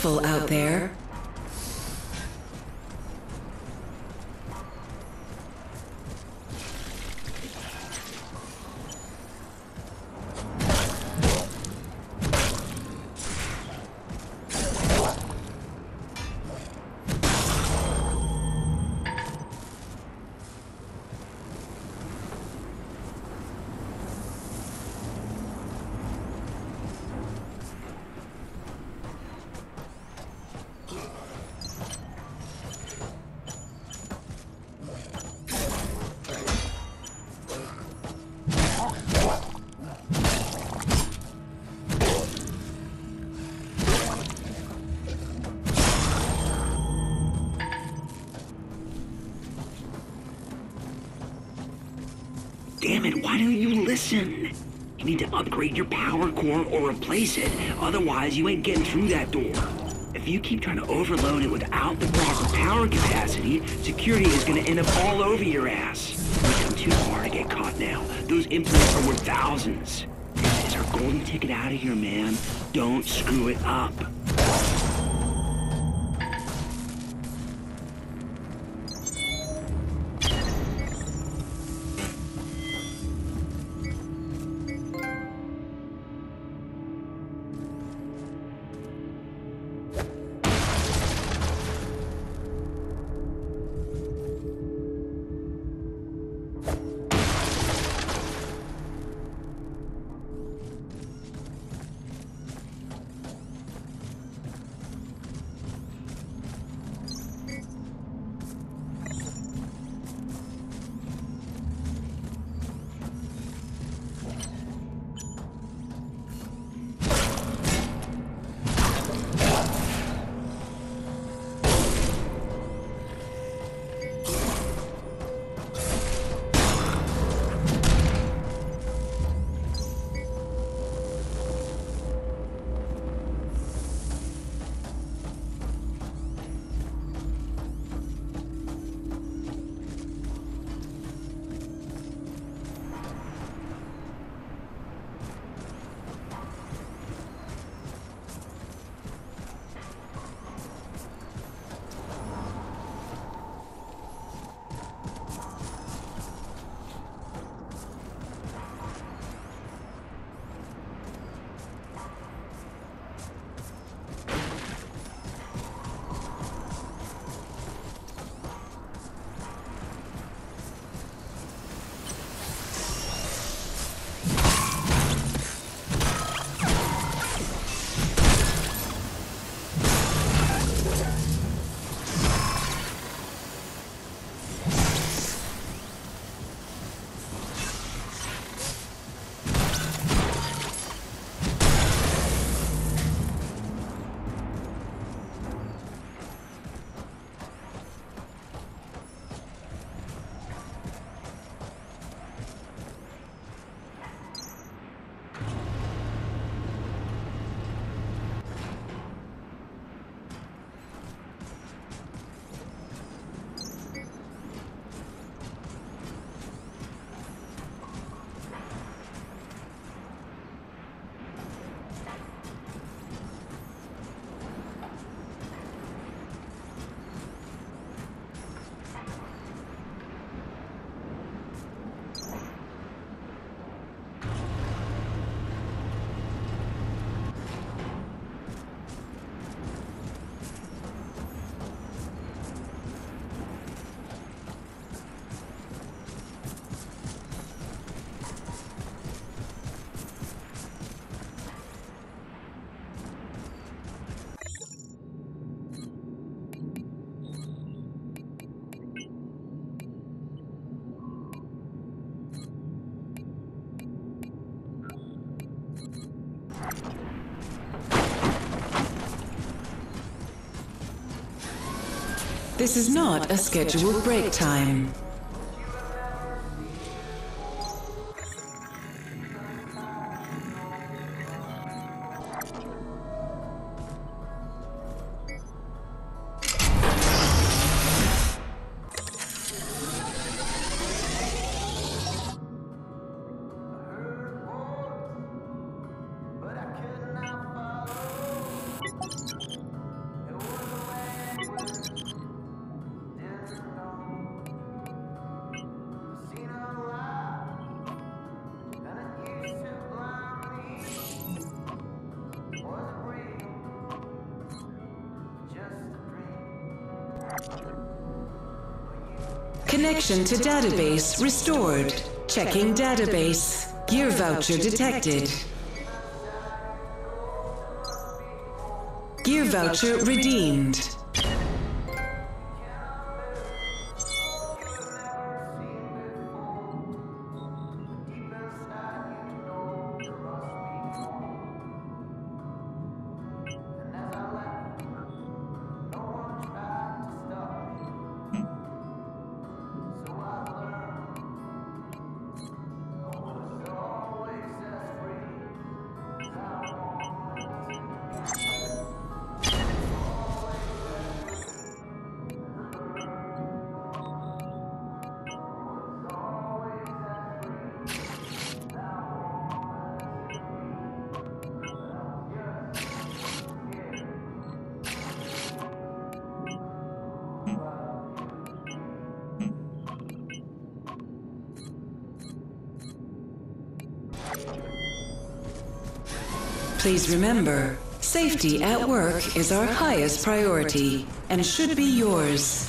careful out there. Damn it, why don't you listen? You need to upgrade your power core or replace it. Otherwise, you ain't getting through that door. If you keep trying to overload it without the proper power capacity, security is gonna end up all over your ass. We've come too far to get caught now. Those implants are worth thousands. This is our golden ticket out of here, man. Don't screw it up. This is not a scheduled break time. Connection to database restored. Checking database. Gear voucher detected. Gear voucher redeemed. Please remember, safety at work is our highest priority and should be yours.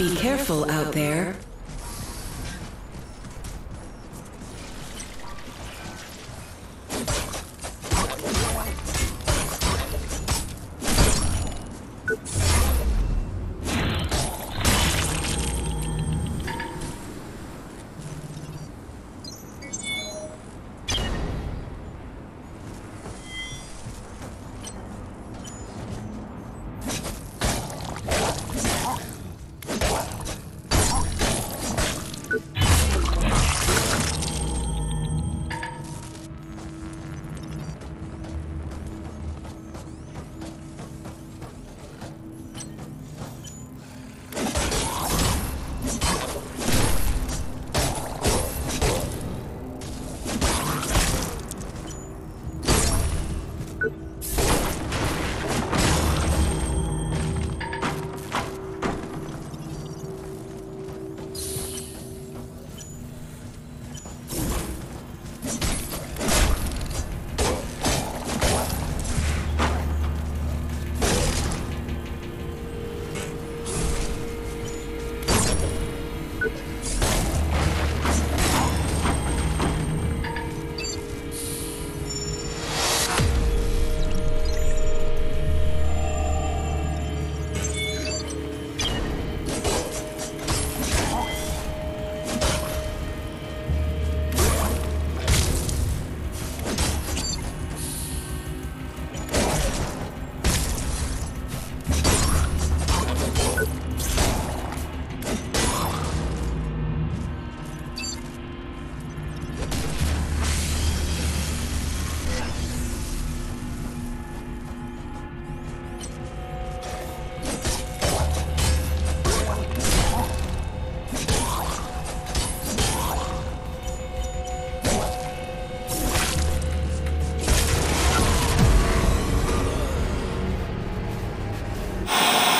Be careful out there.